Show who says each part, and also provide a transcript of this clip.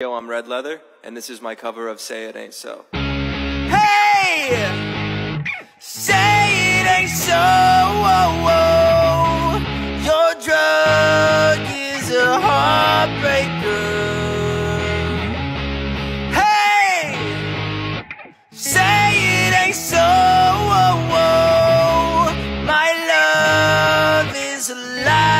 Speaker 1: Yo, I'm Red Leather, and this is my cover of Say It Ain't So. Hey! Say it ain't so, oh, oh. Your drug is a heartbreaker. Hey! Say it ain't so, oh, oh. My love is a lie.